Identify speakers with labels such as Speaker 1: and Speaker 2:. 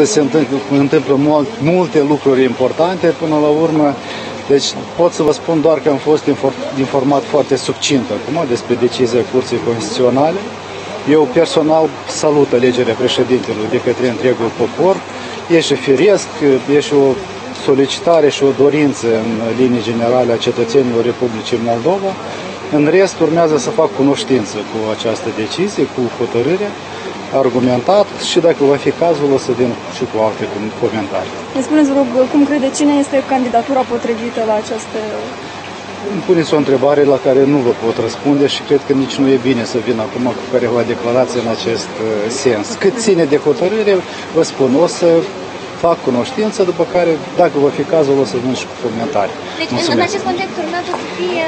Speaker 1: astăzi se întâmplă, întâmplă mul- multe lucruri importante până la urmă. Deci pot să vă spun doar că am fost infor- informat foarte succint acum despre decizia Curții Constituționale. Eu personal salut alegerea președintelui de către întregul popor. E și firesc, e și o solicitare și o dorință în linii generale a cetățenilor Republicii Moldova. În rest, urmează să fac cunoștință cu această decizie, cu hotărârea, argumentat și dacă va fi cazul o să vin și cu alte com- comentarii.
Speaker 2: Ne spuneți, vă rog, cum crede cine este candidatura potrivită la această...
Speaker 1: Îmi puneți o întrebare la care nu vă pot răspunde și cred că nici nu e bine să vin acum cu careva declarație în acest uh, sens. Cât ține de hotărâre, vă spun, o să fac cunoștință, după care, dacă va fi cazul, o să vin și cu comentarii.
Speaker 3: Deci, în, în
Speaker 1: Mulțumesc.
Speaker 3: acest context urmează să fie